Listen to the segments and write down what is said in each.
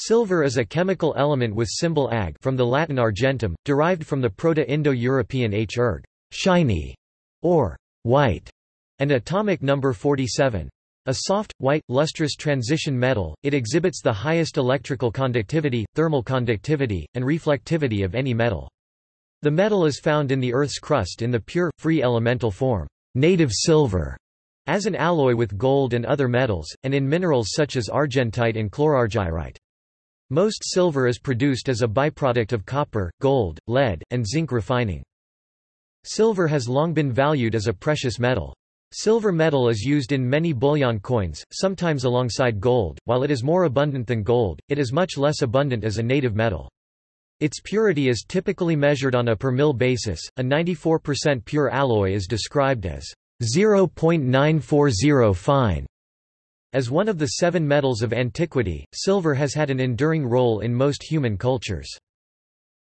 Silver is a chemical element with symbol Ag from the Latin argentum, derived from the Proto-Indo-European h erg shiny, or white, and atomic number 47. A soft, white, lustrous transition metal, it exhibits the highest electrical conductivity, thermal conductivity, and reflectivity of any metal. The metal is found in the Earth's crust in the pure, free elemental form, native silver, as an alloy with gold and other metals, and in minerals such as argentite and chlorargyrite. Most silver is produced as a byproduct of copper, gold, lead, and zinc refining. Silver has long been valued as a precious metal. Silver metal is used in many bullion coins, sometimes alongside gold. While it is more abundant than gold, it is much less abundant as a native metal. Its purity is typically measured on a per mil basis. A 94% pure alloy is described as 0.940 fine as one of the seven metals of antiquity, silver has had an enduring role in most human cultures.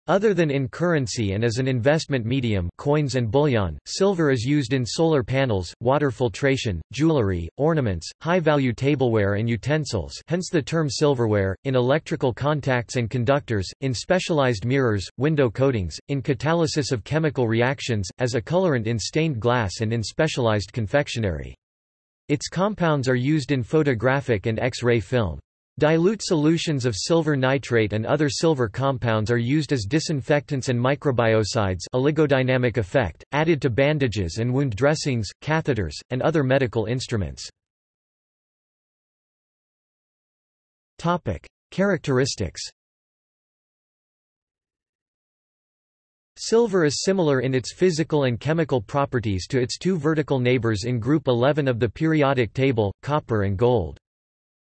Other than in currency and as an investment medium coins and bullion, silver is used in solar panels, water filtration, jewelry, ornaments, high-value tableware and utensils hence the term silverware, in electrical contacts and conductors, in specialized mirrors, window coatings, in catalysis of chemical reactions, as a colorant in stained glass and in specialized confectionery. Its compounds are used in photographic and X-ray film. Dilute solutions of silver nitrate and other silver compounds are used as disinfectants and microbiocides oligodynamic effect, added to bandages and wound dressings, catheters, and other medical instruments. Characteristics Silver is similar in its physical and chemical properties to its two vertical neighbors in group 11 of the periodic table, copper and gold.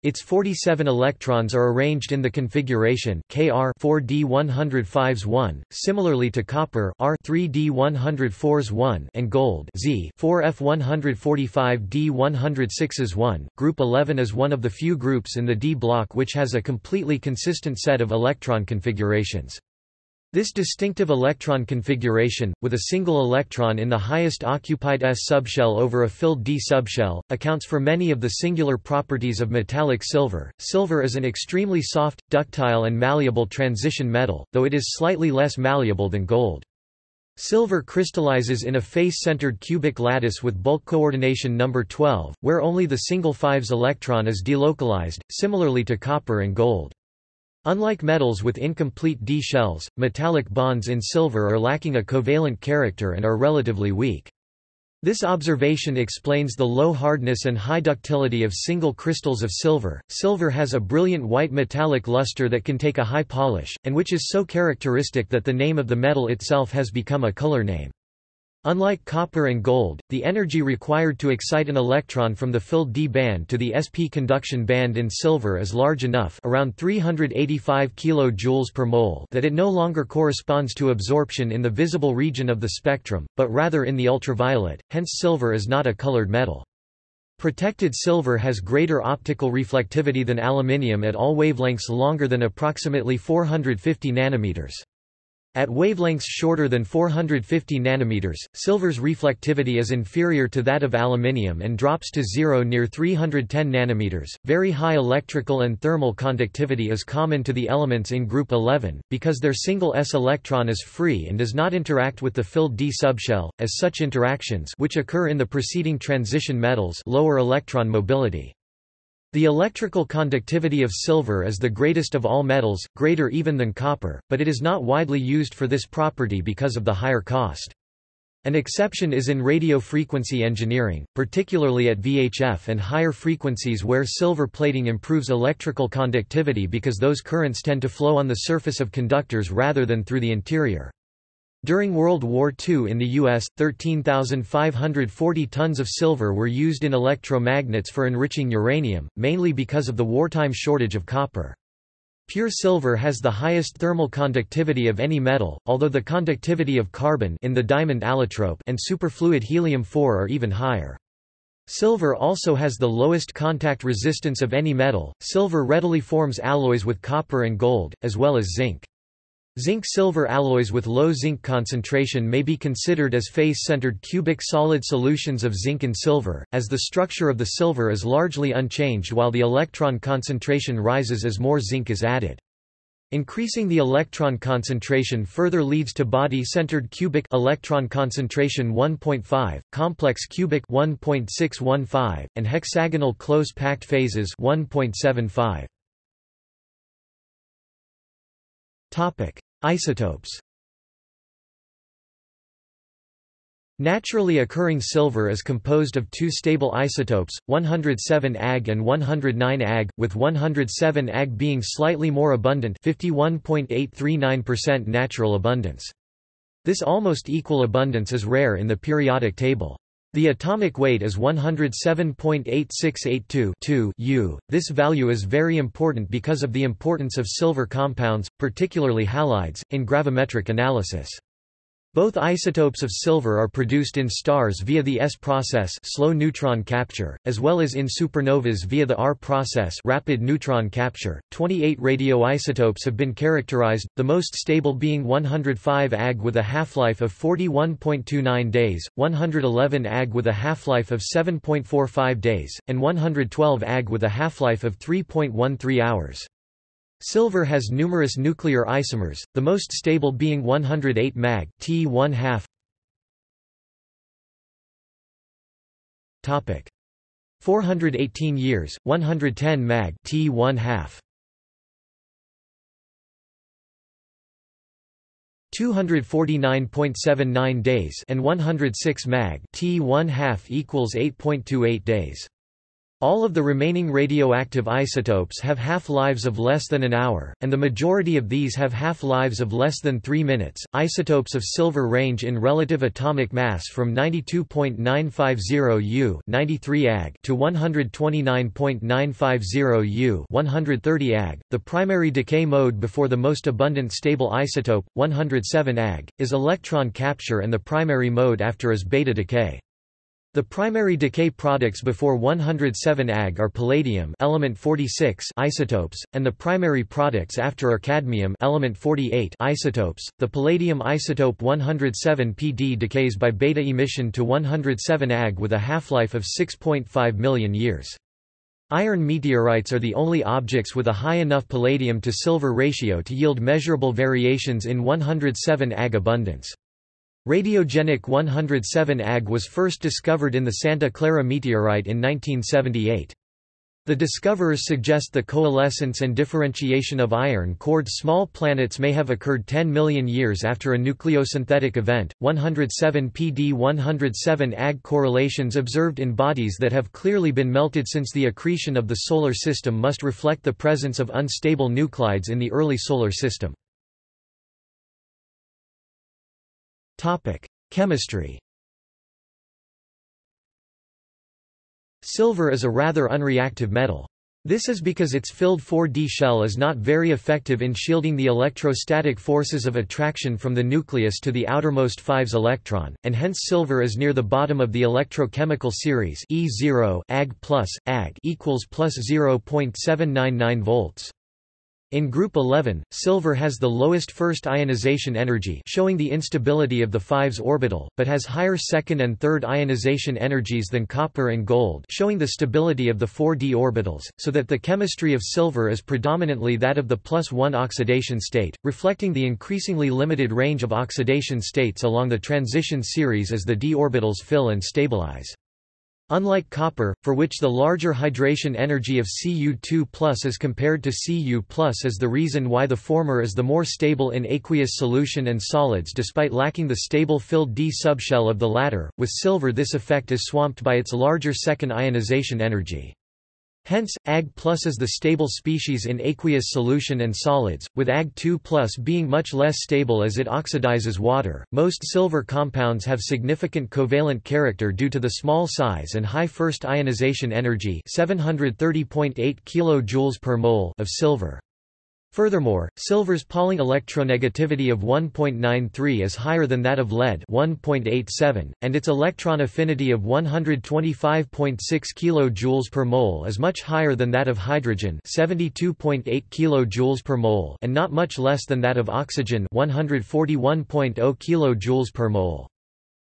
Its 47 electrons are arranged in the configuration Kr 4d105s 1, similarly to copper R 3d104s 1 and gold Z 4f145d106s 1. Group 11 is one of the few groups in the d block which has a completely consistent set of electron configurations. This distinctive electron configuration, with a single electron in the highest occupied s subshell over a filled d subshell, accounts for many of the singular properties of metallic silver. Silver is an extremely soft, ductile and malleable transition metal, though it is slightly less malleable than gold. Silver crystallizes in a face-centered cubic lattice with bulk coordination number 12, where only the single 5s electron is delocalized, similarly to copper and gold. Unlike metals with incomplete d shells, metallic bonds in silver are lacking a covalent character and are relatively weak. This observation explains the low hardness and high ductility of single crystals of silver. Silver has a brilliant white metallic luster that can take a high polish, and which is so characteristic that the name of the metal itself has become a color name. Unlike copper and gold, the energy required to excite an electron from the filled d band to the sp conduction band in silver is large enough around 385 kJ per mole that it no longer corresponds to absorption in the visible region of the spectrum, but rather in the ultraviolet, hence silver is not a colored metal. Protected silver has greater optical reflectivity than aluminium at all wavelengths longer than approximately 450 nanometers. At wavelengths shorter than 450 nanometers, silver's reflectivity is inferior to that of aluminium and drops to zero near 310 nanometers. Very high electrical and thermal conductivity is common to the elements in group 11 because their single s electron is free and does not interact with the filled d subshell. As such interactions, which occur in the preceding transition metals, lower electron mobility. The electrical conductivity of silver is the greatest of all metals, greater even than copper, but it is not widely used for this property because of the higher cost. An exception is in radio frequency engineering, particularly at VHF and higher frequencies where silver plating improves electrical conductivity because those currents tend to flow on the surface of conductors rather than through the interior. During World War II in the U.S., 13,540 tons of silver were used in electromagnets for enriching uranium, mainly because of the wartime shortage of copper. Pure silver has the highest thermal conductivity of any metal, although the conductivity of carbon in the diamond allotrope and superfluid helium-4 are even higher. Silver also has the lowest contact resistance of any metal. Silver readily forms alloys with copper and gold, as well as zinc. Zinc-silver alloys with low zinc concentration may be considered as face-centered cubic solid solutions of zinc and silver, as the structure of the silver is largely unchanged while the electron concentration rises as more zinc is added. Increasing the electron concentration further leads to body-centered cubic electron concentration 1.5, complex cubic 1.615, and hexagonal close-packed phases 1.75. Topic: Isotopes Naturally occurring silver is composed of two stable isotopes, 107 Ag and 109 Ag, with 107 Ag being slightly more abundant 51.839% natural abundance. This almost equal abundance is rare in the periodic table. The atomic weight is 107.8682 U. This value is very important because of the importance of silver compounds, particularly halides, in gravimetric analysis. Both isotopes of silver are produced in stars via the S process slow neutron capture, as well as in supernovas via the R process rapid neutron capture. 28 radioisotopes have been characterized, the most stable being 105 Ag with a half-life of 41.29 days, 111 Ag with a half-life of 7.45 days, and 112 Ag with a half-life of 3.13 hours. Silver has numerous nuclear isomers, the most stable being 108 Mag T 1 2 Topic. 418 years, 110 Mag T 1 2 249.79 days and 106 Mag T 1 2 equals 8.28 days. All of the remaining radioactive isotopes have half-lives of less than an hour, and the majority of these have half-lives of less than 3 minutes. Isotopes of silver range in relative atomic mass from 92.950 U, 93 Ag, to 129.950 U, 130 Ag. The primary decay mode before the most abundant stable isotope, 107 Ag, is electron capture and the primary mode after is beta decay. The primary decay products before 107 Ag are palladium element 46 isotopes, and the primary products after are cadmium element 48 isotopes. The palladium isotope 107 Pd decays by beta emission to 107 Ag with a half-life of 6.5 million years. Iron meteorites are the only objects with a high enough palladium to silver ratio to yield measurable variations in 107 Ag abundance. Radiogenic 107 Ag was first discovered in the Santa Clara meteorite in 1978. The discoverers suggest the coalescence and differentiation of iron-cored small planets may have occurred 10 million years after a nucleosynthetic event. 107 PD 107 Ag correlations observed in bodies that have clearly been melted since the accretion of the Solar System must reflect the presence of unstable nuclides in the early Solar System. Topic: Chemistry. Silver is a rather unreactive metal. This is because its filled 4D shell is not very effective in shielding the electrostatic forces of attraction from the nucleus to the outermost 5s electron, and hence silver is near the bottom of the electrochemical series E0 Ag plus, Ag equals plus 0.799 volts. In group 11, silver has the lowest first ionization energy showing the instability of the 5s orbital, but has higher second and third ionization energies than copper and gold showing the stability of the 4d orbitals, so that the chemistry of silver is predominantly that of the plus 1 oxidation state, reflecting the increasingly limited range of oxidation states along the transition series as the d orbitals fill and stabilize. Unlike copper, for which the larger hydration energy of Cu2 is compared to Cu is the reason why the former is the more stable in aqueous solution and solids despite lacking the stable filled D subshell of the latter, with silver this effect is swamped by its larger second ionization energy. Hence, Ag is the stable species in aqueous solution and solids, with Ag2 being much less stable as it oxidizes water. Most silver compounds have significant covalent character due to the small size and high first ionization energy 730.8 kJ of silver. Furthermore, silver's Pauling electronegativity of 1.93 is higher than that of lead 1.87, and its electron affinity of 125.6 kJ per mole is much higher than that of hydrogen 72.8 kJ per mole and not much less than that of oxygen 141.0 kJ per mole.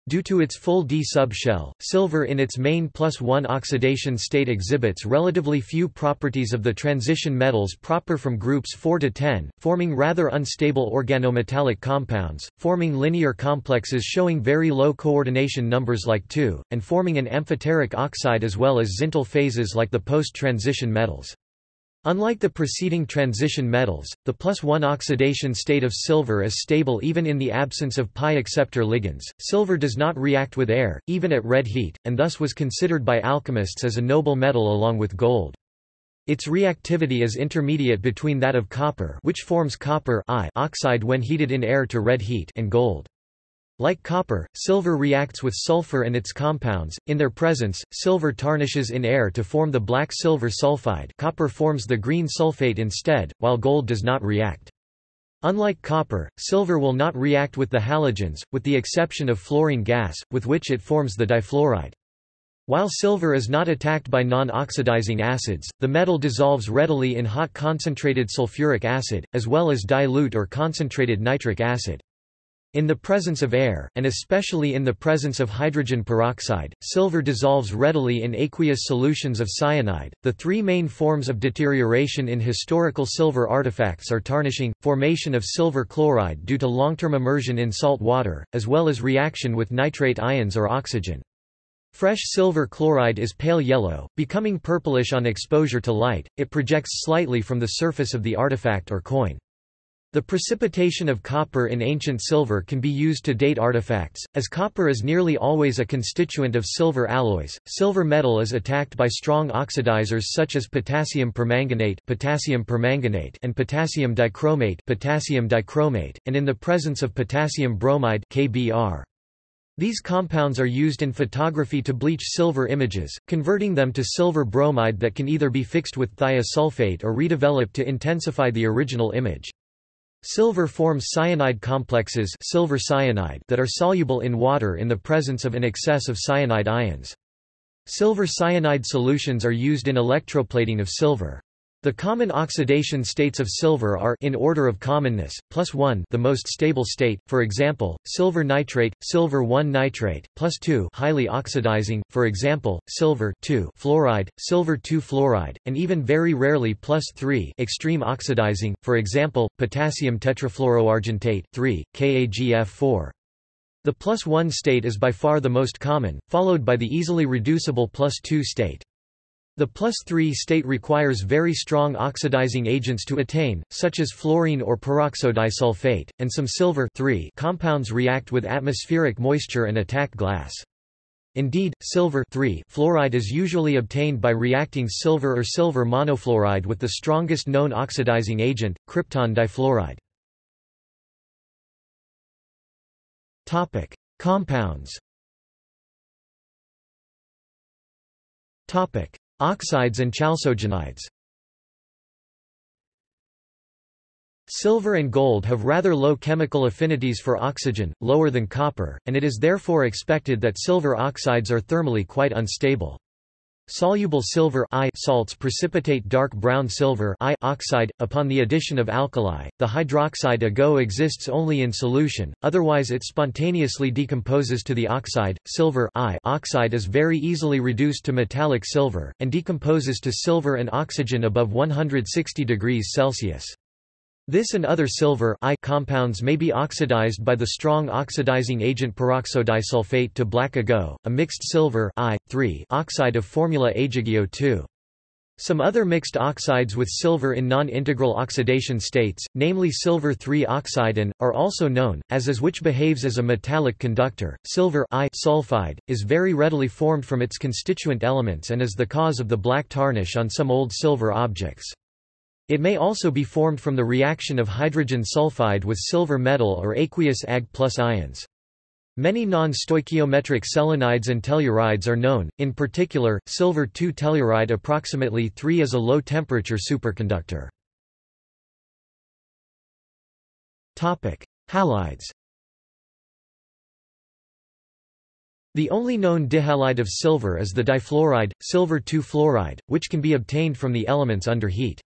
Due to its full D subshell, silver in its main plus 1 oxidation state exhibits relatively few properties of the transition metals proper from groups 4 to 10, forming rather unstable organometallic compounds, forming linear complexes showing very low coordination numbers like 2, and forming an amphoteric oxide as well as Zintl phases like the post-transition metals. Unlike the preceding transition metals, the plus 1 oxidation state of silver is stable even in the absence of pi acceptor ligands. Silver does not react with air, even at red heat, and thus was considered by alchemists as a noble metal along with gold. Its reactivity is intermediate between that of copper which forms copper oxide when heated in air to red heat and gold. Like copper, silver reacts with sulfur and its compounds. In their presence, silver tarnishes in air to form the black silver sulfide. Copper forms the green sulfate instead, while gold does not react. Unlike copper, silver will not react with the halogens, with the exception of fluorine gas, with which it forms the difluoride. While silver is not attacked by non-oxidizing acids, the metal dissolves readily in hot concentrated sulfuric acid, as well as dilute or concentrated nitric acid. In the presence of air, and especially in the presence of hydrogen peroxide, silver dissolves readily in aqueous solutions of cyanide. The three main forms of deterioration in historical silver artifacts are tarnishing, formation of silver chloride due to long-term immersion in salt water, as well as reaction with nitrate ions or oxygen. Fresh silver chloride is pale yellow, becoming purplish on exposure to light, it projects slightly from the surface of the artifact or coin. The precipitation of copper in ancient silver can be used to date artifacts, as copper is nearly always a constituent of silver alloys. Silver metal is attacked by strong oxidizers such as potassium permanganate, potassium permanganate and potassium dichromate, potassium dichromate, and in the presence of potassium bromide (KBr). These compounds are used in photography to bleach silver images, converting them to silver bromide that can either be fixed with thiosulfate or redeveloped to intensify the original image. Silver forms cyanide complexes silver cyanide that are soluble in water in the presence of an excess of cyanide ions. Silver cyanide solutions are used in electroplating of silver. The common oxidation states of silver are in order of commonness, plus 1 the most stable state, for example, silver nitrate, silver 1 nitrate, plus 2 highly oxidizing, for example, silver 2 fluoride, silver 2 fluoride, and even very rarely plus 3 extreme oxidizing, for example, potassium tetrafluoroargentate 3, KAGF4. The plus 1 state is by far the most common, followed by the easily reducible plus 2 state. The plus 3 state requires very strong oxidizing agents to attain, such as fluorine or peroxodisulfate, and some silver compounds react with atmospheric moisture and attack glass. Indeed, silver fluoride is usually obtained by reacting silver or silver monofluoride with the strongest known oxidizing agent, krypton difluoride. Compounds Oxides and chalcogenides Silver and gold have rather low chemical affinities for oxygen, lower than copper, and it is therefore expected that silver oxides are thermally quite unstable. Soluble silver I salts precipitate dark brown silver I oxide. Upon the addition of alkali, the hydroxide AgO exists only in solution, otherwise it spontaneously decomposes to the oxide. Silver I oxide is very easily reduced to metallic silver, and decomposes to silver and oxygen above 160 degrees Celsius. This and other silver I compounds may be oxidized by the strong oxidizing agent peroxodisulfate to black AgO, a mixed silver I, oxide of formula AgAgO2. Some other mixed oxides with silver in non-integral oxidation states, namely silver 3 oxide and, are also known, as is which behaves as a metallic conductor. Silver I sulfide, is very readily formed from its constituent elements and is the cause of the black tarnish on some old silver objects. It may also be formed from the reaction of hydrogen sulfide with silver metal or aqueous Ag ions. Many non-stoichiometric selenides and tellurides are known, in particular, silver 2 telluride approximately 3 is a low-temperature superconductor. Halides The only known dihalide of silver is the difluoride, silver 2-fluoride, which can be obtained from the elements under heat.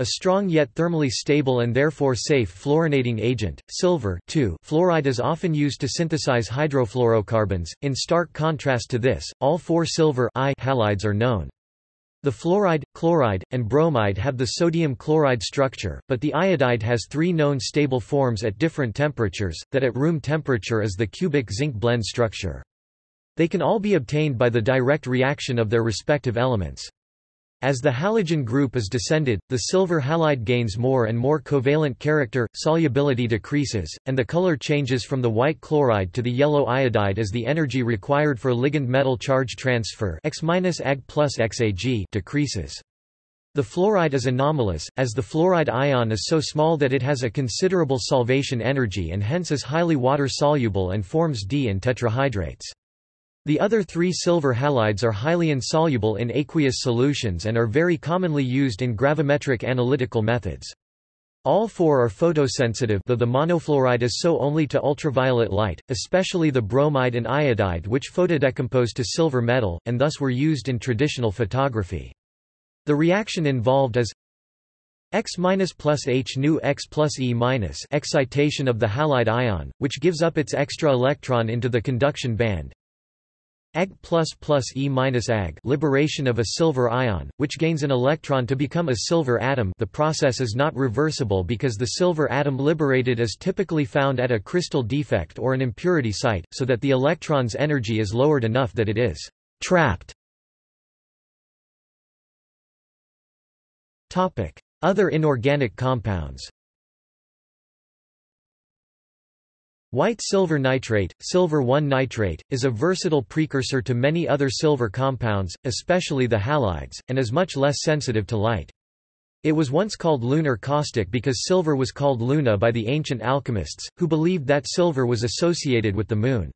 A strong yet thermally stable and therefore safe fluorinating agent, silver two fluoride is often used to synthesize hydrofluorocarbons. In stark contrast to this, all four silver I halides are known. The fluoride, chloride, and bromide have the sodium chloride structure, but the iodide has three known stable forms at different temperatures, that at room temperature is the cubic zinc blende structure. They can all be obtained by the direct reaction of their respective elements. As the halogen group is descended, the silver halide gains more and more covalent character, solubility decreases, and the color changes from the white chloride to the yellow iodide as the energy required for ligand-metal charge transfer X Ag plus decreases. The fluoride is anomalous, as the fluoride ion is so small that it has a considerable solvation energy and hence is highly water-soluble and forms D and tetrahydrates. The other three silver halides are highly insoluble in aqueous solutions and are very commonly used in gravimetric analytical methods. All four are photosensitive though the monofluoride is so only to ultraviolet light, especially the bromide and iodide which photodecompose to silver metal, and thus were used in traditional photography. The reaction involved is X minus plus H nu X plus E minus excitation of the halide ion, which gives up its extra electron into the conduction band, Ag plus plus E minus Ag liberation of a silver ion, which gains an electron to become a silver atom. The process is not reversible because the silver atom liberated is typically found at a crystal defect or an impurity site, so that the electron's energy is lowered enough that it is trapped. Other inorganic compounds White silver nitrate, silver 1-nitrate, is a versatile precursor to many other silver compounds, especially the halides, and is much less sensitive to light. It was once called lunar caustic because silver was called luna by the ancient alchemists, who believed that silver was associated with the moon.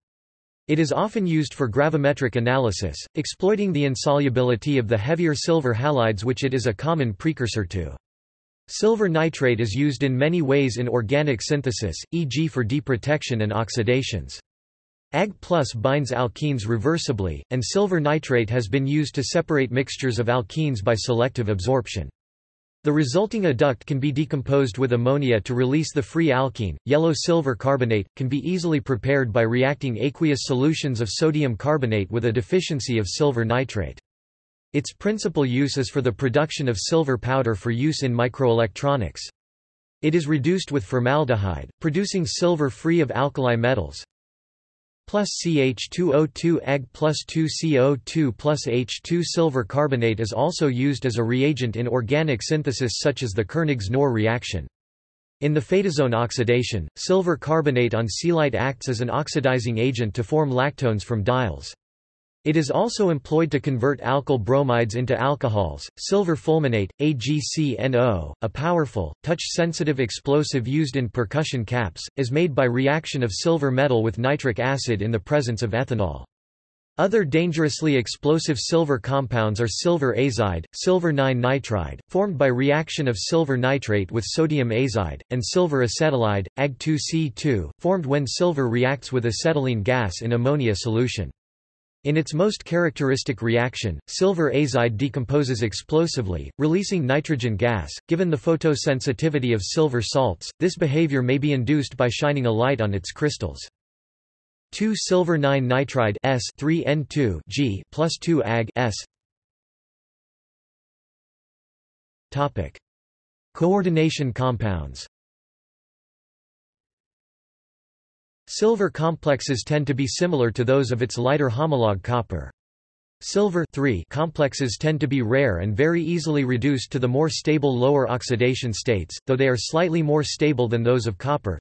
It is often used for gravimetric analysis, exploiting the insolubility of the heavier silver halides which it is a common precursor to. Silver nitrate is used in many ways in organic synthesis, e.g. for deprotection and oxidations. Ag plus binds alkenes reversibly, and silver nitrate has been used to separate mixtures of alkenes by selective absorption. The resulting adduct can be decomposed with ammonia to release the free alkene. Yellow silver carbonate can be easily prepared by reacting aqueous solutions of sodium carbonate with a deficiency of silver nitrate. Its principal use is for the production of silver powder for use in microelectronics. It is reduced with formaldehyde, producing silver free of alkali metals. Plus CH2O2 Ag plus 2CO2 plus H2 silver carbonate is also used as a reagent in organic synthesis such as the Koenigs-Knorr reaction. In the Fétizon oxidation, silver carbonate on Celite acts as an oxidizing agent to form lactones from diols. It is also employed to convert alkyl bromides into alcohols. Silver fulminate, AgCNO, a powerful, touch-sensitive explosive used in percussion caps, is made by reaction of silver metal with nitric acid in the presence of ethanol. Other dangerously explosive silver compounds are silver azide, silver 9-nitride, formed by reaction of silver nitrate with sodium azide, and silver acetylide, Ag2C2, formed when silver reacts with acetylene gas in ammonia solution. In its most characteristic reaction, silver azide decomposes explosively, releasing nitrogen gas. Given the photosensitivity of silver salts, this behavior may be induced by shining a light on its crystals. 2 silver 9 nitride S 3 N2 G plus 2 Ag S Topic Coordination compounds Silver complexes tend to be similar to those of its lighter homologue copper. Silver complexes tend to be rare and very easily reduced to the more stable lower oxidation states, though they are slightly more stable than those of copper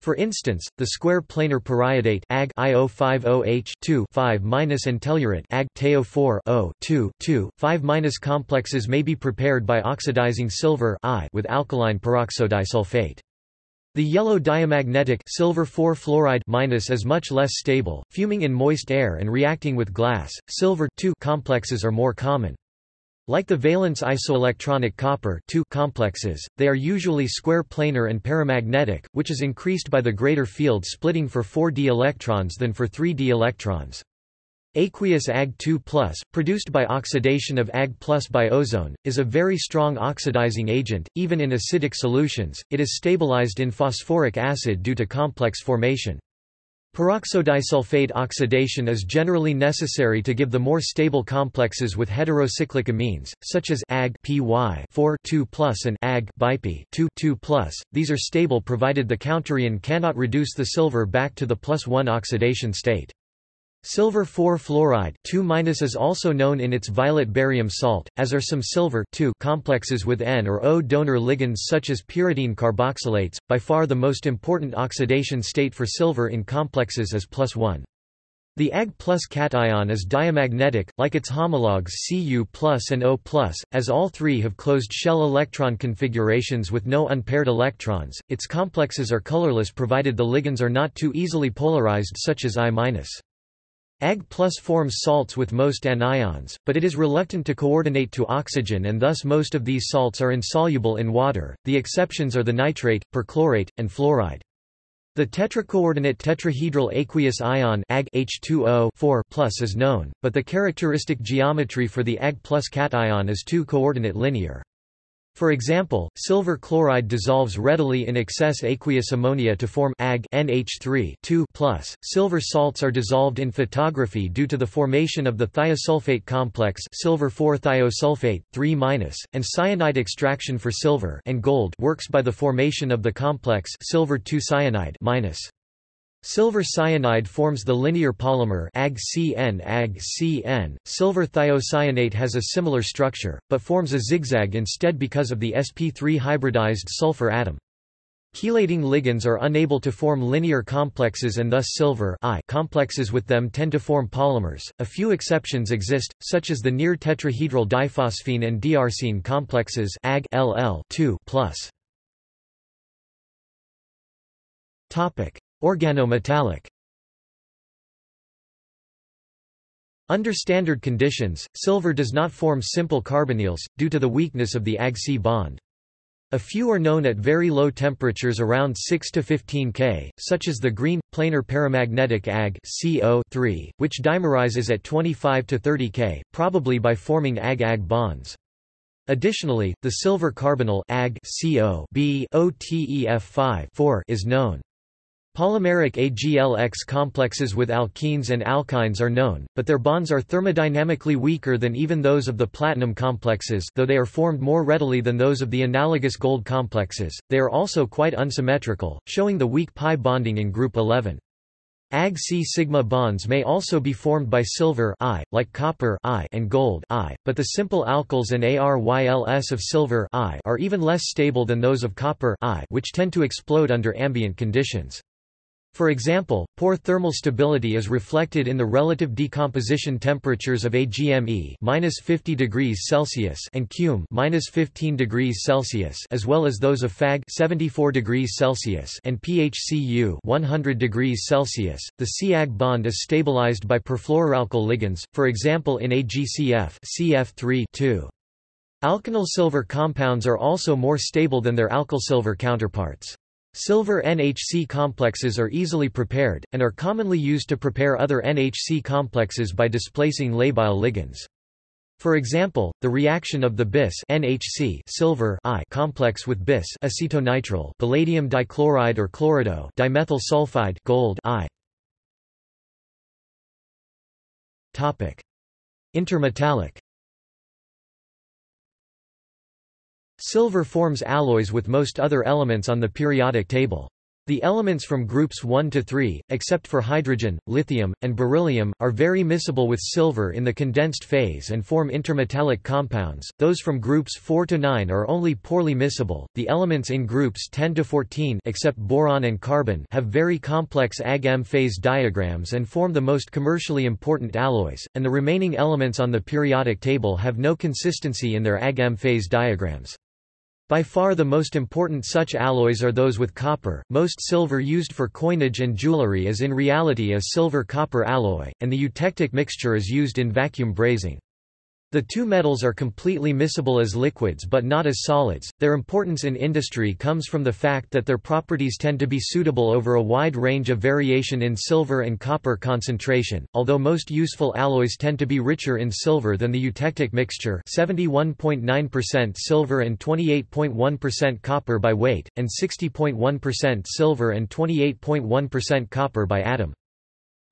For instance, the square planar periodate Ag IO50H 5 and tellurate Ag TeO4 O 2 5 complexes may be prepared by oxidizing silver I with alkaline peroxodisulfate. The yellow diamagnetic silver 4 fluoride minus is much less stable, fuming in moist air and reacting with glass. Silver complexes are more common. Like the valence isoelectronic copper complexes, they are usually square planar and paramagnetic, which is increased by the greater field splitting for 4d electrons than for 3d electrons. Aqueous Ag2+, produced by oxidation of Ag by ozone, is a very strong oxidizing agent, even in acidic solutions, it is stabilized in phosphoric acid due to complex formation. Peroxodisulfate oxidation is generally necessary to give the more stable complexes with heterocyclic amines, such as Ag py 4 2 and Ag biP 2 2 These are stable provided the counterion cannot reduce the silver back to the plus 1 oxidation state. Silver 4 fluoride 2 is also known in its violet barium salt, as are some silver 2 complexes with N or O donor ligands such as pyridine carboxylates. By far the most important oxidation state for silver in complexes is plus 1. The Ag plus cation is diamagnetic, like its homologues Cu plus and O plus, as all three have closed shell electron configurations with no unpaired electrons. Its complexes are colorless provided the ligands are not too easily polarized such as I minus. Ag plus forms salts with most anions, but it is reluctant to coordinate to oxygen and thus most of these salts are insoluble in water, the exceptions are the nitrate, perchlorate, and fluoride. The tetracoordinate tetrahedral aqueous ion Ag H2O 4 is known, but the characteristic geometry for the Ag plus cation is two-coordinate linear. For example, silver chloride dissolves readily in excess aqueous ammonia to form Ag NH3 2+. Silver salts are dissolved in photography due to the formation of the thiosulfate complex silver 4-thiosulfate 3-, and cyanide extraction for silver and gold works by the formation of the complex silver 2-cyanide -. Silver cyanide forms the linear polymer AgCN AgCN. Silver thiocyanate has a similar structure, but forms a zigzag instead because of the sp3 hybridized sulfur atom. Chelating ligands are unable to form linear complexes and thus silver I complexes with them tend to form polymers. A few exceptions exist, such as the near tetrahedral diphosphine and diarsine complexes Ag LL 2 Topic: Organometallic Under standard conditions, silver does not form simple carbonyls, due to the weakness of the Ag-C bond. A few are known at very low temperatures around 6 to 15 K, such as the green, planar paramagnetic Ag CO3, which dimerizes at 25 to 30 K, probably by forming Ag-Ag bonds. Additionally, the silver carbonyl Ag CO B OTEF5 is known. Polymeric AGLX complexes with alkenes and alkynes are known, but their bonds are thermodynamically weaker than even those of the platinum complexes though they are formed more readily than those of the analogous gold complexes, they are also quite unsymmetrical, showing the weak pi bonding in group 11. Ag C sigma bonds may also be formed by silver I, like copper I and gold I, but the simple alkyls and ARYLS of silver I are even less stable than those of copper I, which tend to explode under ambient conditions. For example, poor thermal stability is reflected in the relative decomposition temperatures of AgMe -50 degrees Celsius and Cume -15 degrees Celsius, as well as those of Fag 74 degrees Celsius and PHCU 100 degrees Celsius. The C-Ag bond is stabilized by perfluoroalkyl ligands, for example in AgCF CF3 2. Alkenyl silver compounds are also more stable than their alkyl silver counterparts. Silver NHC complexes are easily prepared, and are commonly used to prepare other NHC complexes by displacing labile ligands. For example, the reaction of the bis NHC silver I complex with bis acetonitrile palladium dichloride or chlorido dimethyl sulfide gold I. Topic: Intermetallic Silver forms alloys with most other elements on the periodic table. The elements from groups 1 to 3, except for hydrogen, lithium, and beryllium, are very miscible with silver in the condensed phase and form intermetallic compounds. Those from groups 4 to 9 are only poorly miscible. The elements in groups 10 to 14, except boron and carbon, have very complex Ag-M phase diagrams and form the most commercially important alloys, and the remaining elements on the periodic table have no consistency in their Ag-M phase diagrams. By far the most important such alloys are those with copper. Most silver used for coinage and jewelry is in reality a silver-copper alloy, and the eutectic mixture is used in vacuum brazing. The two metals are completely miscible as liquids but not as solids. Their importance in industry comes from the fact that their properties tend to be suitable over a wide range of variation in silver and copper concentration, although most useful alloys tend to be richer in silver than the eutectic mixture 71.9% silver and 28.1% copper by weight, and 60.1% silver and 28.1% copper by atom.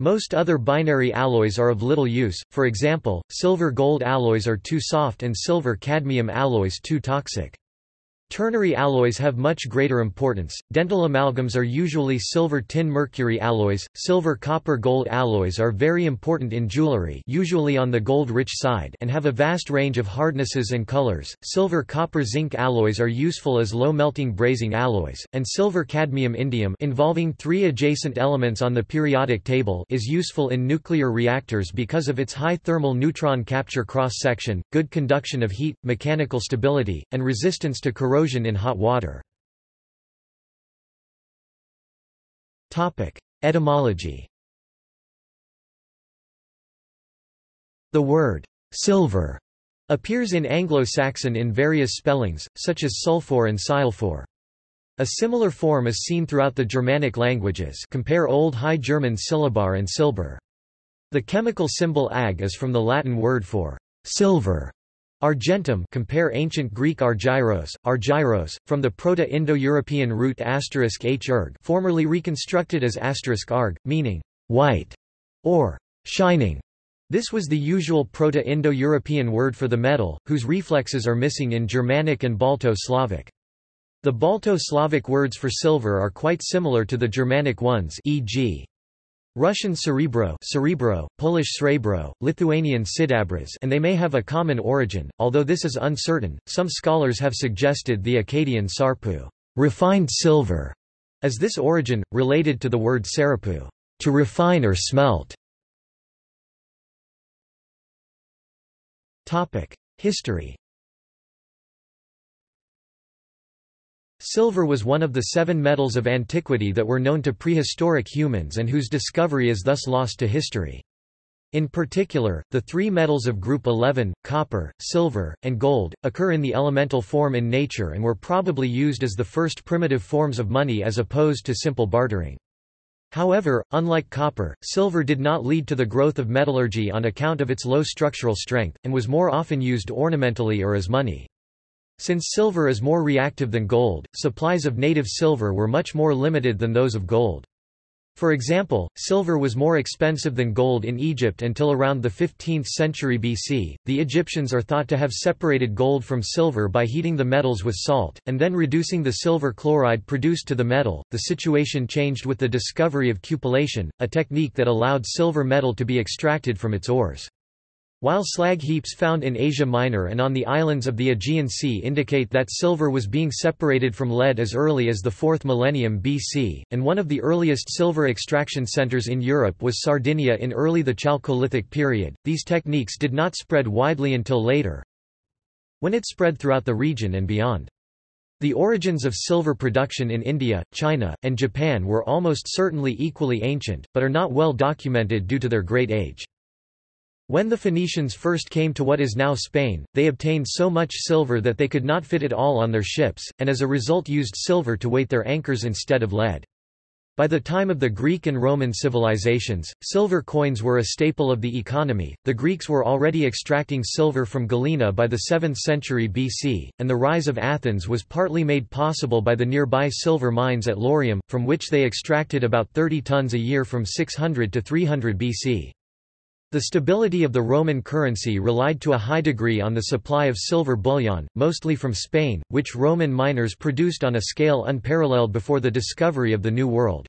Most other binary alloys are of little use, for example, silver-gold alloys are too soft and silver-cadmium alloys too toxic. Ternary alloys have much greater importance. Dental amalgams are usually silver tin mercury alloys. Silver copper gold alloys are very important in jewelry, usually on the gold-rich side, and have a vast range of hardnesses and colors. Silver copper zinc alloys are useful as low melting brazing alloys, and silver cadmium indium involving three adjacent elements on the periodic table is useful in nuclear reactors because of its high thermal neutron capture cross section, good conduction of heat, mechanical stability, and resistance to corrosion corrosion in hot water. Etymology The word silver appears in Anglo-Saxon in various spellings, such as seolfor and siolfor. A similar form is seen throughout the Germanic languages compare Old High German silabar and silber. The chemical symbol Ag is from the Latin word for silver, Argentum compare ancient Greek argyros, argyros, from the Proto-Indo-European root asterisk h erg formerly reconstructed as asterisk arg, meaning white or shining. This was the usual Proto-Indo-European word for the metal, whose reflexes are missing in Germanic and Balto-Slavic. The Balto-Slavic words for silver are quite similar to the Germanic ones e.g. Russian serebro, serebro Polish srebro, Lithuanian sidabras and they may have a common origin, although this is uncertain. Some scholars have suggested the Akkadian sarpu, refined silver, as this origin, related to the word sarapu, to refine or smelt. History Silver was one of the seven metals of antiquity that were known to prehistoric humans and whose discovery is thus lost to history. In particular, the three metals of group 11, copper, silver, and gold, occur in the elemental form in nature and were probably used as the first primitive forms of money as opposed to simple bartering. However, unlike copper, silver did not lead to the growth of metallurgy on account of its low structural strength, and was more often used ornamentally or as money. Since silver is more reactive than gold, supplies of native silver were much more limited than those of gold. For example, silver was more expensive than gold in Egypt until around the 15th century BC. The Egyptians are thought to have separated gold from silver by heating the metals with salt, and then reducing the silver chloride produced to the metal. The situation changed with the discovery of cupellation, a technique that allowed silver metal to be extracted from its ores. While slag heaps found in Asia Minor and on the islands of the Aegean Sea indicate that silver was being separated from lead as early as the 4th millennium BC, and one of the earliest silver extraction centers in Europe was Sardinia in early the Chalcolithic period, these techniques did not spread widely until later, when it spread throughout the region and beyond. The origins of silver production in India, China, and Japan were almost certainly equally ancient, but are not well documented due to their great age. When the Phoenicians first came to what is now Spain, they obtained so much silver that they could not fit it all on their ships, and as a result used silver to weight their anchors instead of lead. By the time of the Greek and Roman civilizations, silver coins were a staple of the economy. The Greeks were already extracting silver from galena by the 7th century BC, and the rise of Athens was partly made possible by the nearby silver mines at Laurium, from which they extracted about 30 tons a year from 600 to 300 BC. The stability of the Roman currency relied to a high degree on the supply of silver bullion, mostly from Spain, which Roman miners produced on a scale unparalleled before the discovery of the New World.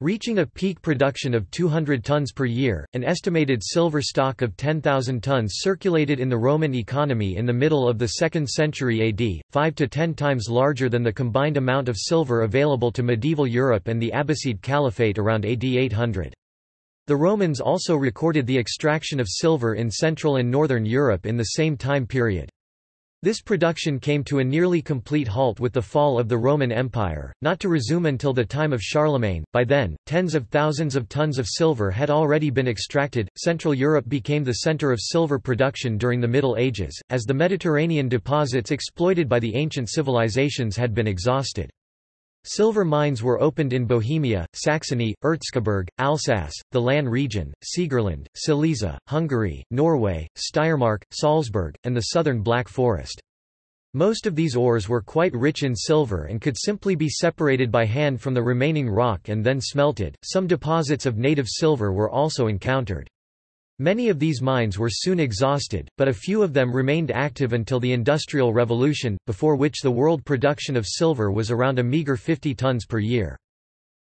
Reaching a peak production of 200 tons per year, an estimated silver stock of 10,000 tons circulated in the Roman economy in the middle of the 2nd century AD, 5 to 10 times larger than the combined amount of silver available to medieval Europe and the Abbasid Caliphate around AD 800. The Romans also recorded the extraction of silver in Central and Northern Europe in the same time period. This production came to a nearly complete halt with the fall of the Roman Empire, not to resume until the time of Charlemagne. By then, tens of thousands of tons of silver had already been extracted. Central Europe became the center of silver production during the Middle Ages, as the Mediterranean deposits exploited by the ancient civilizations had been exhausted. Silver mines were opened in Bohemia, Saxony, Erzgebirge, Alsace, the Lahn region, Siegerland, Silesia, Hungary, Norway, Steiermark, Salzburg, and the southern Black Forest. Most of these ores were quite rich in silver and could simply be separated by hand from the remaining rock and then smelted. Some deposits of native silver were also encountered. Many of these mines were soon exhausted, but a few of them remained active until the Industrial Revolution, before which the world production of silver was around a meager 50 tons per year.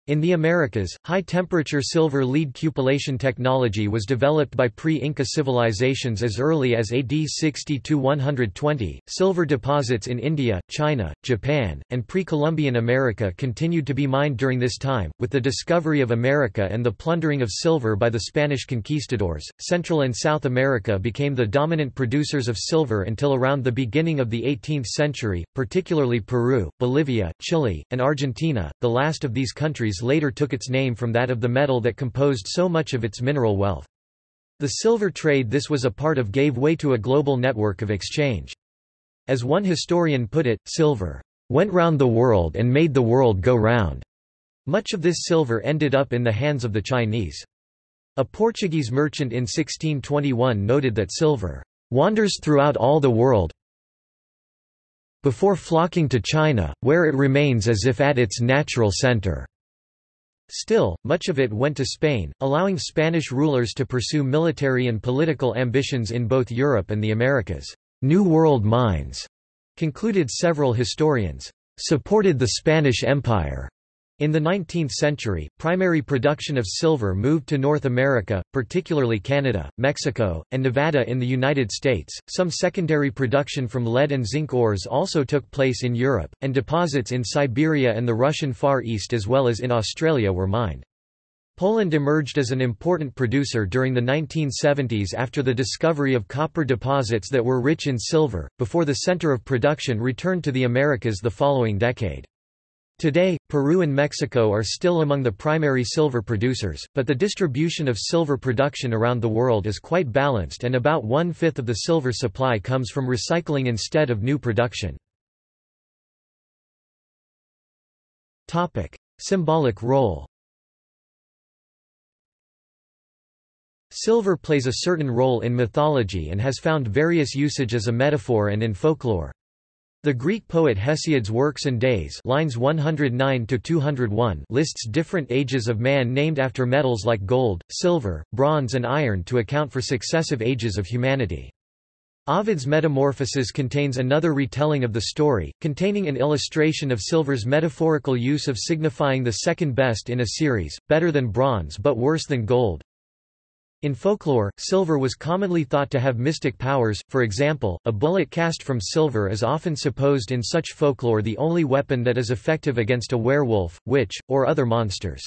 In the Americas, high-temperature silver lead cupellation technology was developed by pre-Inca civilizations as early as AD 60–120. Silver deposits in India, China, Japan, and pre-Columbian America continued to be mined during this time. With the discovery of America and the plundering of silver by the Spanish conquistadors, Central and South America became the dominant producers of silver until around the beginning of the 18th century, particularly Peru, Bolivia, Chile, and Argentina, the last of these countries later took its name from that of the metal that composed so much of its mineral wealth. The silver trade this was a part of gave way to a global network of exchange. As one historian put it, silver went round the world and made the world go round. Much of this silver ended up in the hands of the Chinese. A Portuguese merchant in 1621 noted that silver wanders throughout all the world before flocking to China, where it remains as if at its natural center. Still, much of it went to Spain, allowing Spanish rulers to pursue military and political ambitions in both Europe and the Americas. New World mines, concluded several historians, supported the Spanish Empire. In the 19th century, primary production of silver moved to North America, particularly Canada, Mexico, and Nevada in the United States. Some secondary production from lead and zinc ores also took place in Europe, and deposits in Siberia and the Russian Far East as well as in Australia were mined. Poland emerged as an important producer during the 1970s after the discovery of copper deposits that were rich in silver, before the center of production returned to the Americas the following decade. Today, Peru and Mexico are still among the primary silver producers, but the distribution of silver production around the world is quite balanced and about one-fifth of the silver supply comes from recycling instead of new production. Symbolic role Silver plays a certain role in mythology and has found various usage as a metaphor and in folklore. The Greek poet Hesiod's Works and Days lines 109 lists different ages of man named after metals like gold, silver, bronze and iron to account for successive ages of humanity. Ovid's Metamorphoses contains another retelling of the story, containing an illustration of silver's metaphorical use of signifying the second best in a series, better than bronze but worse than gold, in folklore, silver was commonly thought to have mystic powers, for example, a bullet cast from silver is often supposed in such folklore the only weapon that is effective against a werewolf, witch, or other monsters.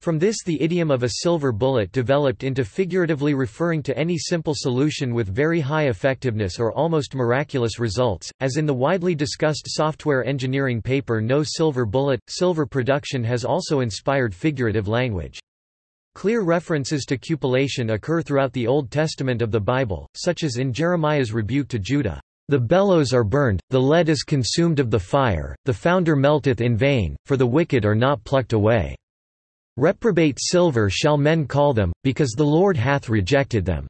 From this the idiom of a silver bullet developed into figuratively referring to any simple solution with very high effectiveness or almost miraculous results, as in the widely discussed software engineering paper No Silver Bullet. Silver production has also inspired figurative language. Clear references to cupellation occur throughout the Old Testament of the Bible, such as in Jeremiah's rebuke to Judah. The bellows are burned, the lead is consumed of the fire, the founder melteth in vain, for the wicked are not plucked away. Reprobate silver shall men call them, because the Lord hath rejected them.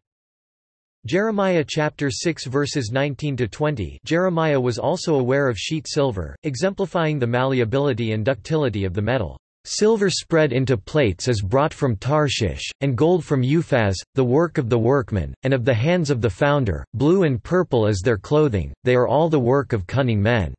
Jeremiah chapter 6 verses 19 to 20. Jeremiah was also aware of sheet silver, exemplifying the malleability and ductility of the metal. Silver spread into plates is brought from Tarshish, and gold from Uphaz, the work of the workman, and of the hands of the founder, blue and purple is their clothing, they are all the work of cunning men.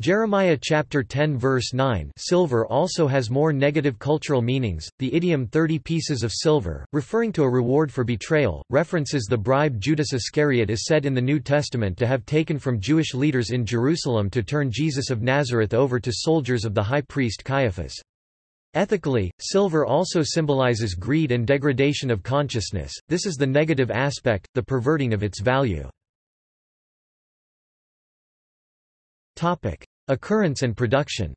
Jeremiah chapter 10 verse 9 Silver also has more negative cultural meanings. The idiom 30 pieces of silver, referring to a reward for betrayal, references the bribe Judas Iscariot is said in the New Testament to have taken from Jewish leaders in Jerusalem to turn Jesus of Nazareth over to soldiers of the high priest Caiaphas. Ethically, silver also symbolizes greed and degradation of consciousness, this is the negative aspect, the perverting of its value. Topic: Occurrence and production.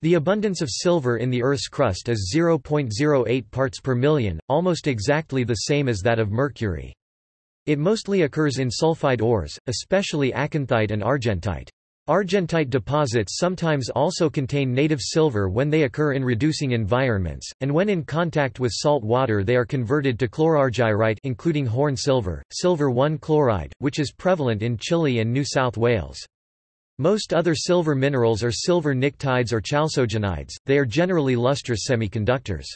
The abundance of silver in the Earth's crust is 0.08 parts per million, almost exactly the same as that of mercury. It mostly occurs in sulfide ores, especially acanthite and argentite. Argentite deposits sometimes also contain native silver when they occur in reducing environments, and when in contact with salt water they are converted to chlorargyrite including horn silver, silver 1 chloride, which is prevalent in Chile and New South Wales. Most other silver minerals are silver pnictides or chalcogenides, they are generally lustrous semiconductors.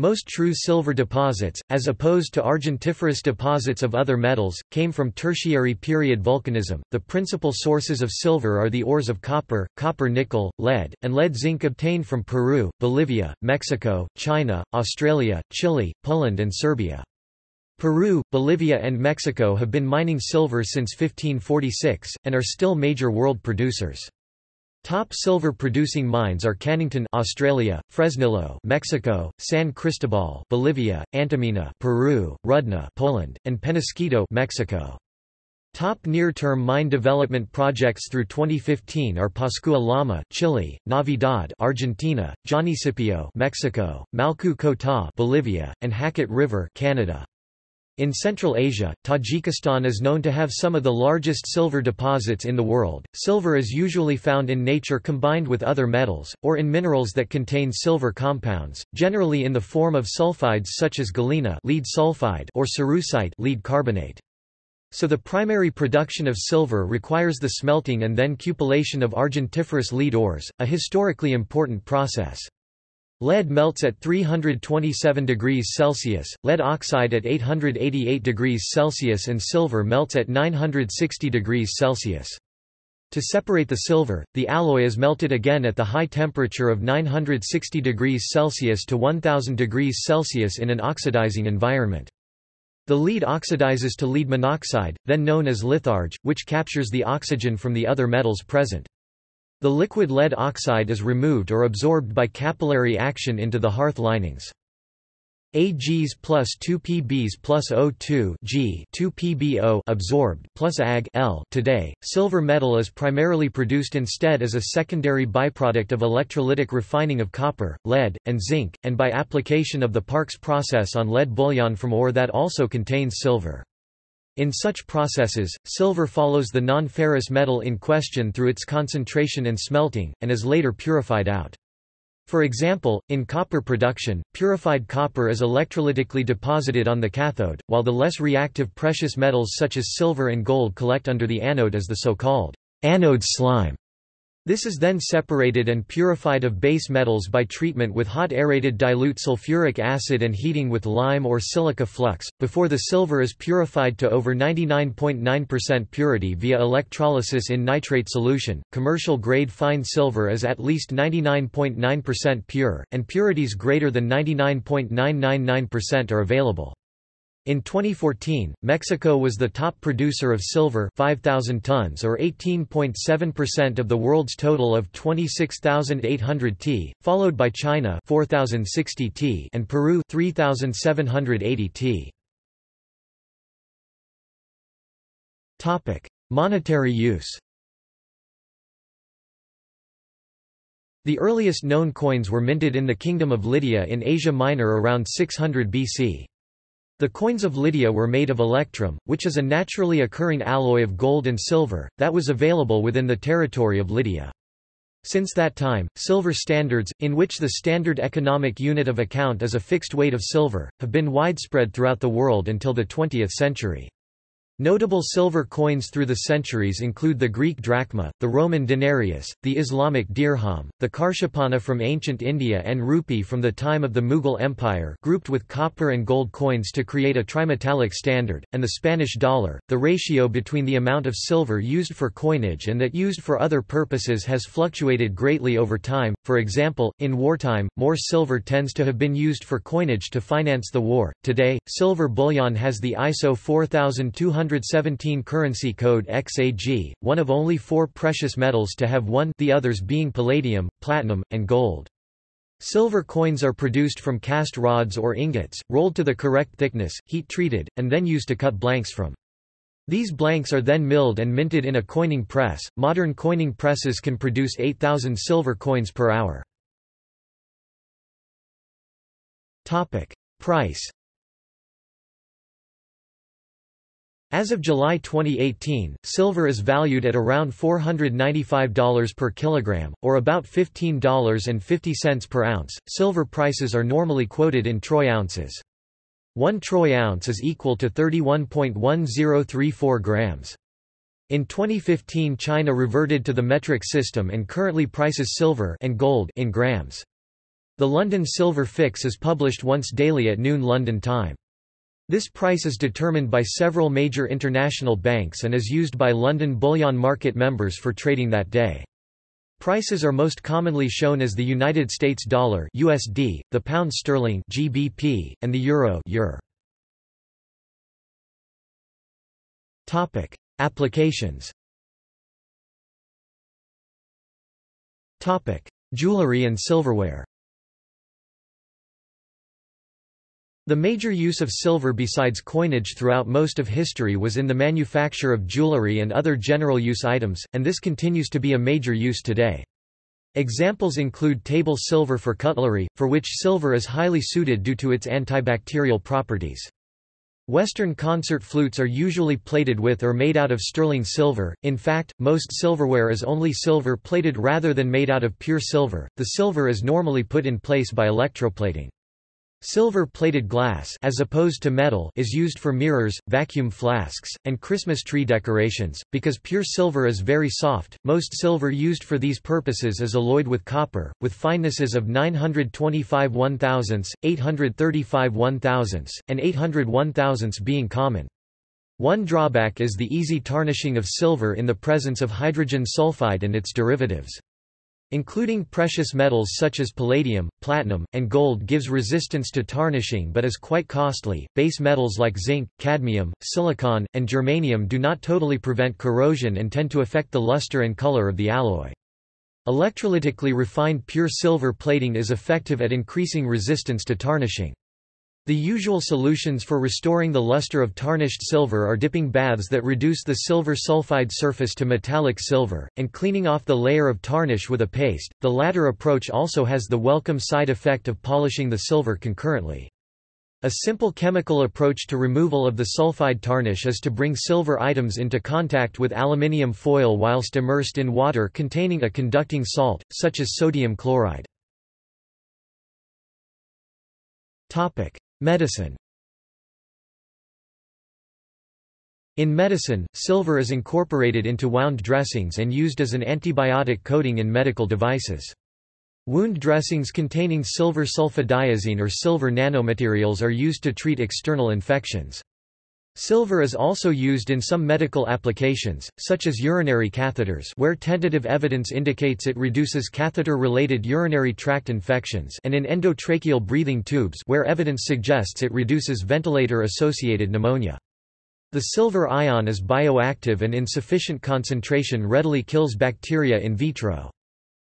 Most true silver deposits, as opposed to argentiferous deposits of other metals, came from tertiary period volcanism. The principal sources of silver are the ores of copper, copper nickel, lead, and lead zinc obtained from Peru, Bolivia, Mexico, China, Australia, Chile, Poland, and Serbia. Peru, Bolivia and Mexico have been mining silver since 1546, and are still major world producers. Top silver-producing mines are Cannington, Australia, Fresnillo, Mexico, San Cristobal, Bolivia, Antamina, Peru, Rudna, Poland, and Penasquito, Mexico. Top near-term mine development projects through 2015 are Pascua Lama, Chile, Navidad, Argentina, Juanicipio, Mexico, Malku Khota, Bolivia, and Hackett River, Canada. In Central Asia, Tajikistan is known to have some of the largest silver deposits in the world. Silver is usually found in nature combined with other metals, or in minerals that contain silver compounds, generally in the form of sulfides such as galena lead sulfide or cerussite lead carbonate. So the primary production of silver requires the smelting and then cupellation of argentiferous lead ores, a historically important process. Lead melts at 327 degrees Celsius, lead oxide at 888 degrees Celsius and silver melts at 960 degrees Celsius. To separate the silver, the alloy is melted again at the high temperature of 960 degrees Celsius to 1000 degrees Celsius in an oxidizing environment. The lead oxidizes to lead monoxide, then known as litharge, which captures the oxygen from the other metals present. The liquid lead oxide is removed or absorbed by capillary action into the hearth linings. Ags plus 2 Pbs plus O2 G 2 PbO absorbed plus Ag L. Today, silver metal is primarily produced instead as a secondary byproduct of electrolytic refining of copper, lead, and zinc, and by application of the Parkes process on lead bullion from ore that also contains silver. In such processes, silver follows the non-ferrous metal in question through its concentration and smelting, and is later purified out. For example, in copper production, purified copper is electrolytically deposited on the cathode, while the less reactive precious metals such as silver and gold collect under the anode as the so-called anode slime. This is then separated and purified of base metals by treatment with hot aerated dilute sulfuric acid and heating with lime or silica flux, before the silver is purified to over 99.9% .9 purity via electrolysis in nitrate solution. Commercial grade fine silver is at least 99.9% .9 pure, and purities greater than 99.999% are available. In 2014, Mexico was the top producer of silver 5,000 tons or 18.7% of the world's total of 26,800 t, followed by China 4,060 t and Peru 3,780 t. Monetary use. The earliest known coins were minted in the Kingdom of Lydia in Asia Minor around 600 BC. The coins of Lydia were made of electrum, which is a naturally occurring alloy of gold and silver, that was available within the territory of Lydia. Since that time, silver standards, in which the standard economic unit of account is a fixed weight of silver, have been widespread throughout the world until the 20th century. Notable silver coins through the centuries include the Greek drachma, the Roman denarius, the Islamic dirham, the karshapana from ancient India and rupee from the time of the Mughal Empire grouped with copper and gold coins to create a trimetallic standard, and the Spanish dollar. The ratio between the amount of silver used for coinage and that used for other purposes has fluctuated greatly over time. For example, in wartime, more silver tends to have been used for coinage to finance the war. Today, silver bullion has the ISO 4200 117 currency code XAG, one of only four precious metals to have one the others being palladium, platinum, and gold. Silver coins are produced from cast rods or ingots, rolled to the correct thickness, heat-treated, and then used to cut blanks from. These blanks are then milled and minted in a coining press. Modern coining presses can produce 8,000 silver coins per hour. Topic: Price. As of July 2018, silver is valued at around $495 per kilogram, or about $15.50 per ounce. Silver prices are normally quoted in troy ounces. One troy ounce is equal to 31.1034 grams. In 2015 China reverted to the metric system and currently prices silver and gold in grams. The London Silver Fix is published once daily at noon London time. This price is determined by several major international banks and is used by London bullion market members for trading that day. Prices are most commonly shown as the United States dollar USD, the pound sterling GBP, and the euro EUR. Topic: Applications. Topic: Jewelry and silverware. The major use of silver besides coinage throughout most of history was in the manufacture of jewelry and other general use items, and this continues to be a major use today. Examples include table silver for cutlery, for which silver is highly suited due to its antibacterial properties. Western concert flutes are usually plated with or made out of sterling silver, in fact, most silverware is only silver plated rather than made out of pure silver, the silver is normally put in place by electroplating. Silver-plated glass as opposed to metal is used for mirrors, vacuum flasks, and Christmas tree decorations. Because pure silver is very soft, most silver used for these purposes is alloyed with copper, with finenesses of 925 one thousandths, 835 one thousandths, and 800 one thousandths being common. One drawback is the easy tarnishing of silver in the presence of hydrogen sulfide and its derivatives. Including precious metals such as palladium, platinum, and gold gives resistance to tarnishing but is quite costly. Base metals like zinc, cadmium, silicon, and germanium do not totally prevent corrosion and tend to affect the luster and color of the alloy. Electrolytically refined pure silver plating is effective at increasing resistance to tarnishing. The usual solutions for restoring the luster of tarnished silver are dipping baths that reduce the silver sulfide surface to metallic silver, and cleaning off the layer of tarnish with a paste. The latter approach also has the welcome side effect of polishing the silver concurrently. A simple chemical approach to removal of the sulfide tarnish is to bring silver items into contact with aluminium foil whilst immersed in water containing a conducting salt, such as sodium chloride. Medicine In medicine, silver is incorporated into wound dressings and used as an antibiotic coating in medical devices. Wound dressings containing silver sulfadiazine or silver nanomaterials are used to treat external infections. Silver is also used in some medical applications, such as urinary catheters where tentative evidence indicates it reduces catheter-related urinary tract infections and in endotracheal breathing tubes where evidence suggests it reduces ventilator-associated pneumonia. The silver ion is bioactive and in sufficient concentration readily kills bacteria in vitro.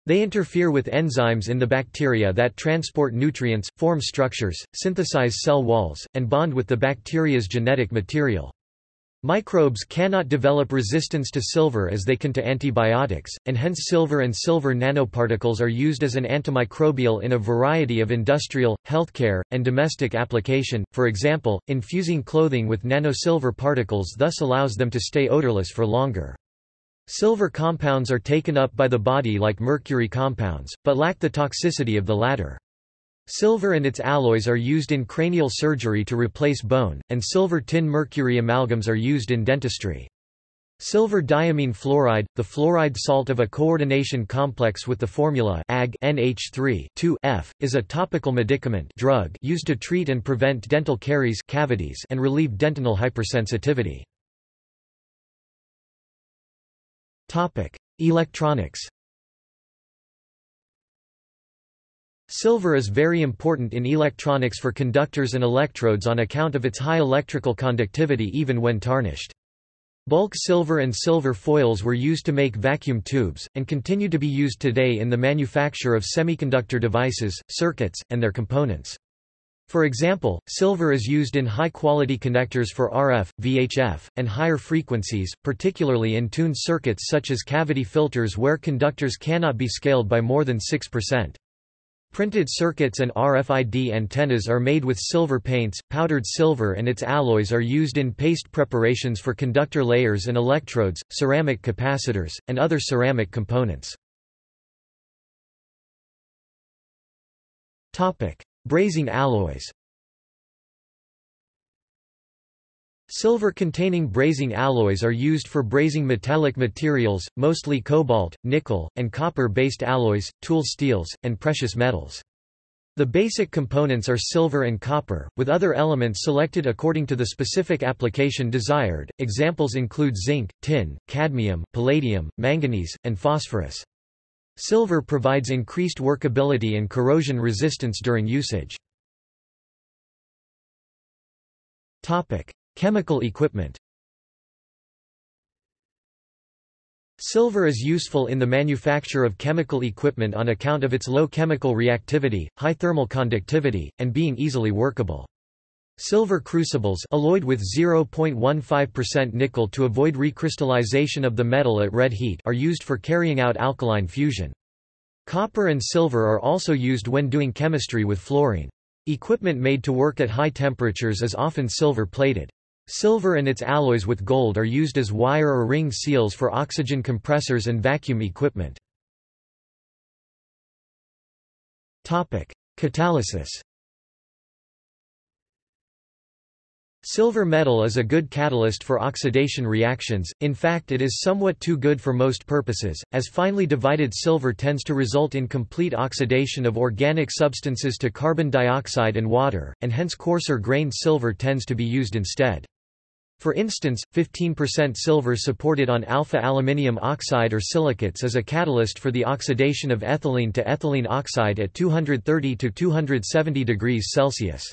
They interfere with enzymes in the bacteria that transport nutrients, form structures, synthesize cell walls, and bond with the bacteria's genetic material. Microbes cannot develop resistance to silver as they can to antibiotics, and hence silver and silver nanoparticles are used as an antimicrobial in a variety of industrial, healthcare, and domestic application, for example, infusing clothing with nanosilver particles thus allows them to stay odorless for longer. Silver compounds are taken up by the body like mercury compounds, but lack the toxicity of the latter. Silver and its alloys are used in cranial surgery to replace bone, and silver tin mercury amalgams are used in dentistry. Silver diamine fluoride, the fluoride salt of a coordination complex with the formula Ag NH3 2F, is a topical medicament drug used to treat and prevent dental caries cavities and relieve dentinal hypersensitivity. Electronics Silver is very important in electronics for conductors and electrodes on account of its high electrical conductivity even when tarnished. Bulk silver and silver foils were used to make vacuum tubes, and continue to be used today in the manufacture of semiconductor devices, circuits, and their components. For example, silver is used in high-quality connectors for RF, VHF, and higher frequencies, particularly in tuned circuits such as cavity filters where conductors cannot be scaled by more than 6%. Printed circuits and RFID antennas are made with silver paints. Powdered silver and its alloys are used in paste preparations for conductor layers and electrodes, ceramic capacitors, and other ceramic components. Topic: Brazing alloys Silver-containing brazing alloys are used for brazing metallic materials, mostly cobalt, nickel, and copper-based alloys, tool steels, and precious metals. The basic components are silver and copper, with other elements selected according to the specific application desired. Examples include zinc, tin, cadmium, palladium, manganese, and phosphorus. Silver provides increased workability and corrosion resistance during usage. Chemical equipment Silver is useful in the manufacture of chemical equipment on account of its low chemical reactivity, high thermal conductivity, and being easily workable. Silver crucibles alloyed with 0.15% nickel to avoid recrystallization of the metal at red heat are used for carrying out alkaline fusion. Copper and silver are also used when doing chemistry with fluorine. Equipment made to work at high temperatures is often silver-plated. Silver and its alloys with gold are used as wire or ring seals for oxygen compressors and vacuum equipment. Topic: Catalysis Silver metal is a good catalyst for oxidation reactions, in fact it is somewhat too good for most purposes, as finely divided silver tends to result in complete oxidation of organic substances to carbon dioxide and water, and hence coarser grained silver tends to be used instead. For instance, 15% silver supported on alpha aluminium oxide or silicates is a catalyst for the oxidation of ethylene to ethylene oxide at 230 to 270 degrees Celsius.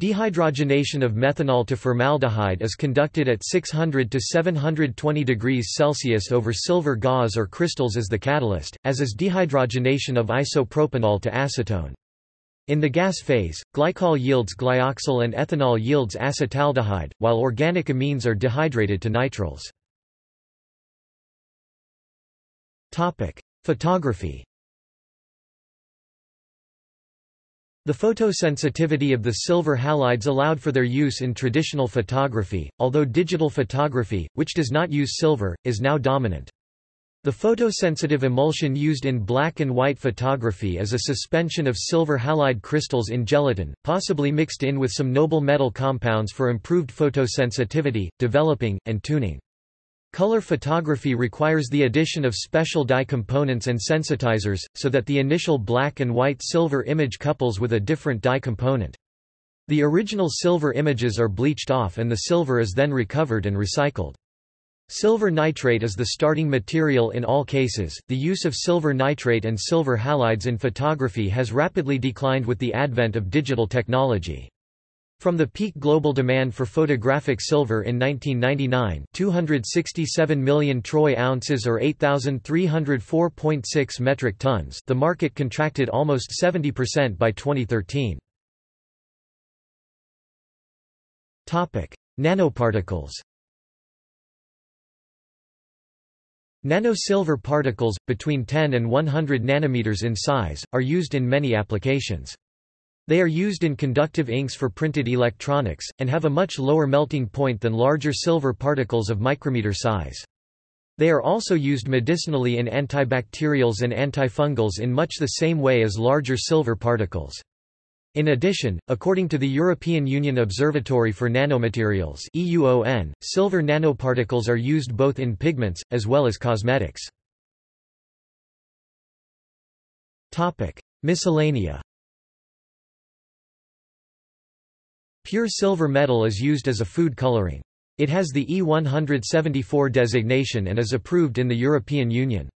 Dehydrogenation of methanol to formaldehyde is conducted at 600 to 720 degrees Celsius over silver gauze or crystals as the catalyst, as is dehydrogenation of isopropanol to acetone. In the gas phase, glycol yields glyoxal and ethanol yields acetaldehyde, while organic amines are dehydrated to nitriles. Photography The photosensitivity of the silver halides allowed for their use in traditional photography, although digital photography, which does not use silver, is now dominant. The photosensitive emulsion used in black and white photography is a suspension of silver halide crystals in gelatin, possibly mixed in with some noble metal compounds for improved photosensitivity, developing, and tuning. Color photography requires the addition of special dye components and sensitizers, so that the initial black and white silver image couples with a different dye component. The original silver images are bleached off and the silver is then recovered and recycled. Silver nitrate is the starting material in all cases. The use of silver nitrate and silver halides in photography has rapidly declined with the advent of digital technology. From the peak global demand for photographic silver in 1999 267 million troy ounces or 8,304.6 metric tons the market contracted almost 70% by 2013. Nanoparticles Nano-silver particles, between 10 and 100 nanometers in size, are used in many applications. They are used in conductive inks for printed electronics, and have a much lower melting point than larger silver particles of micrometer size. They are also used medicinally in antibacterials and antifungals in much the same way as larger silver particles. In addition, according to the European Union Observatory for Nanomaterials EUON, silver nanoparticles are used both in pigments, as well as cosmetics. Miscellanea Pure silver metal is used as a food coloring. It has the E174 designation and is approved in the European Union.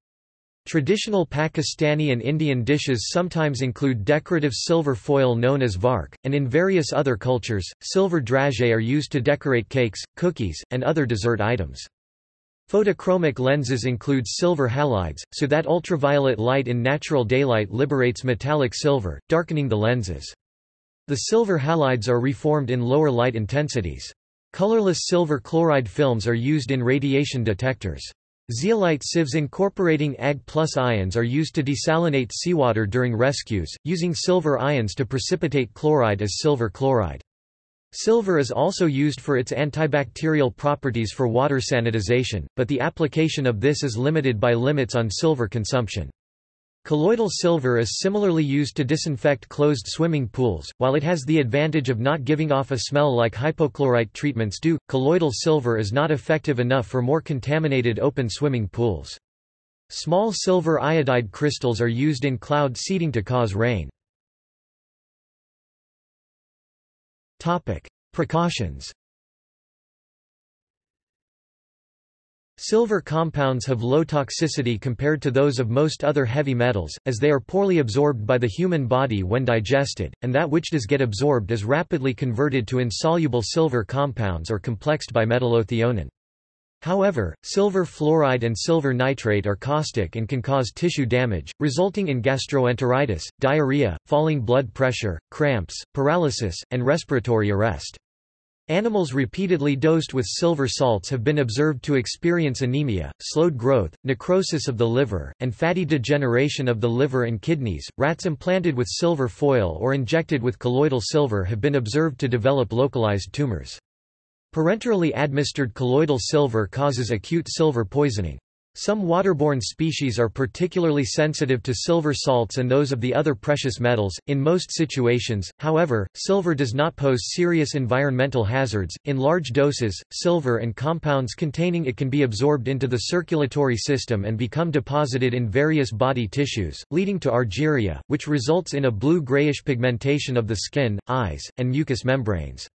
Traditional Pakistani and Indian dishes sometimes include decorative silver foil known as vark, and in various other cultures, silver dragées are used to decorate cakes, cookies, and other dessert items. Photochromic lenses include silver halides, so that ultraviolet light in natural daylight liberates metallic silver, darkening the lenses. The silver halides are reformed in lower light intensities. Colorless silver chloride films are used in radiation detectors. Zeolite sieves incorporating Ag plus ions are used to desalinate seawater during rescues, using silver ions to precipitate chloride as silver chloride. Silver is also used for its antibacterial properties for water sanitization, but the application of this is limited by limits on silver consumption. Colloidal silver is similarly used to disinfect closed swimming pools, while it has the advantage of not giving off a smell like hypochlorite treatments do. Colloidal silver is not effective enough for more contaminated open swimming pools. Small silver iodide crystals are used in cloud seeding to cause rain. Topic: Precautions. Silver compounds have low toxicity compared to those of most other heavy metals, as they are poorly absorbed by the human body when digested, and that which does get absorbed is rapidly converted to insoluble silver compounds or complexed by metallothionein. However, silver fluoride and silver nitrate are caustic and can cause tissue damage, resulting in gastroenteritis, diarrhea, falling blood pressure, cramps, paralysis, and respiratory arrest. Animals repeatedly dosed with silver salts have been observed to experience anemia, slowed growth, necrosis of the liver, and fatty degeneration of the liver and kidneys. Rats implanted with silver foil or injected with colloidal silver have been observed to develop localized tumors. Parenterally administered colloidal silver causes acute silver poisoning. Some waterborne species are particularly sensitive to silver salts and those of the other precious metals. In most situations, however, silver does not pose serious environmental hazards. In large doses, silver and compounds containing it can be absorbed into the circulatory system and become deposited in various body tissues, leading to argyria, which results in a blue-grayish pigmentation of the skin, eyes, and mucous membranes.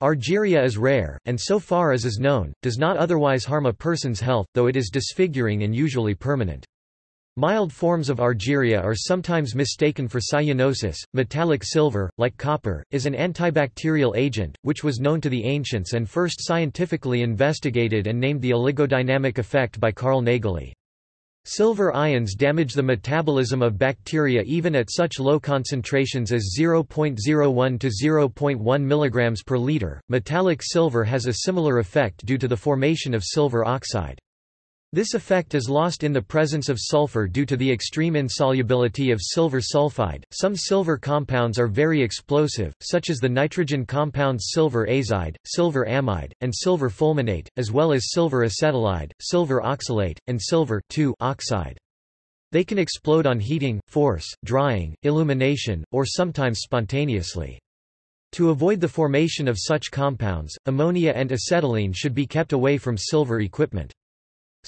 Argyria is rare, and so far as is known, does not otherwise harm a person's health, though it is disfiguring and usually permanent. Mild forms of argyria are sometimes mistaken for cyanosis. Metallic silver, like copper, is an antibacterial agent, which was known to the ancients and first scientifically investigated and named the oligodynamic effect by Carl Nageli. Silver ions damage the metabolism of bacteria even at such low concentrations as 0.01 to 0.1 mg per liter. Metallic silver has a similar effect due to the formation of silver oxide. This effect is lost in the presence of sulfur due to the extreme insolubility of silver sulfide. Some silver compounds are very explosive, such as the nitrogen compounds silver azide, silver amide, and silver fulminate, as well as silver acetylide, silver oxalate, and silver oxide. They can explode on heating, force, drying, illumination, or sometimes spontaneously. To avoid the formation of such compounds, ammonia and acetylene should be kept away from silver equipment.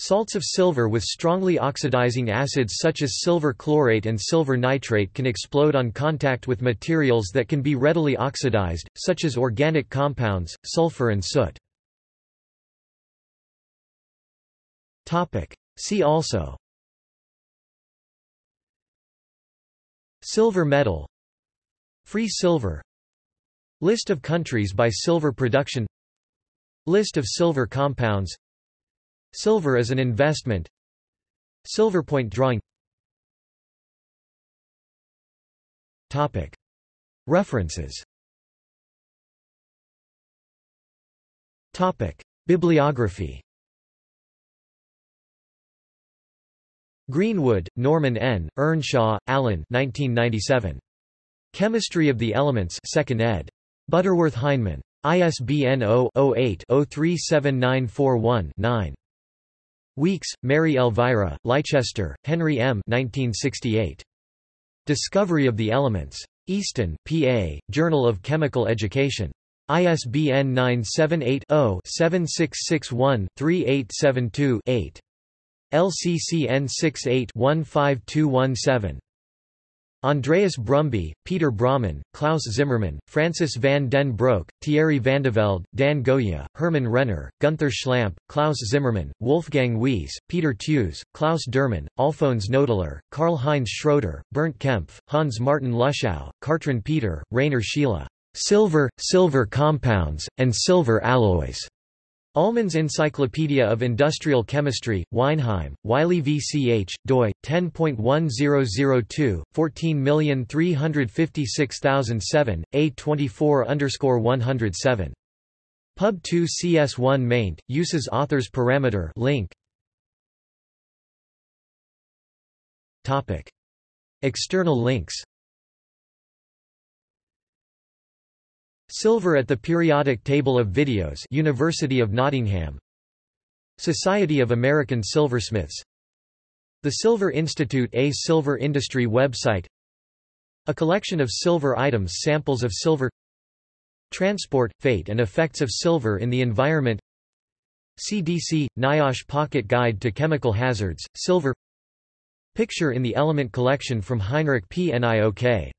Salts of silver with strongly oxidizing acids such as silver chlorate and silver nitrate can explode on contact with materials that can be readily oxidized, such as organic compounds, sulfur and soot. See also. Silver medal. Free silver. List of countries by silver production. List of silver compounds Silver is an investment Silver point drawing Topic. References Topic. Bibliography Greenwood, Norman N., Earnshaw, Alan 1997. Chemistry of the Elements 2nd ed. Butterworth Heinemann. ISBN 0-08-037941-9. Weeks, Mary Elvira, Leicester, Henry M. 1968. Discovery of the Elements. Easton, PA, Journal of Chemical Education. ISBN 978-0-7661-3872-8. LCCN 68-15217. Andreas Brumby, Peter Braumann, Klaus Zimmermann, Francis van den Broek, Thierry Vandevelde, Dan Goia, Hermann Renner, Gunther Schlamp, Klaus Zimmermann, Wolfgang Wies, Peter Tews, Klaus Dermann, Alphonse Knoedler, Karl-Heinz Schroeder, Bernd Kempf, Hans Martin Luschau, Catrin Peter, Rainer Scheele. Silver, Silver Compounds, and Silver Alloys. Ullmann's Encyclopedia of Industrial Chemistry, Weinheim, Wiley VCH, doi, 10.1002, 14356007, A24 107. Pub 2 CS1 maint, uses authors parameter link. External links Silver at the Periodic Table of Videos University of Nottingham. Society of American Silversmiths. The Silver Institute A silver industry website. A collection of silver items samples of silver. Transport, fate and effects of silver in the environment. CDC, NIOSH Pocket Guide to Chemical Hazards, Silver. Picture in the Element Collection from Heinrich P. Niok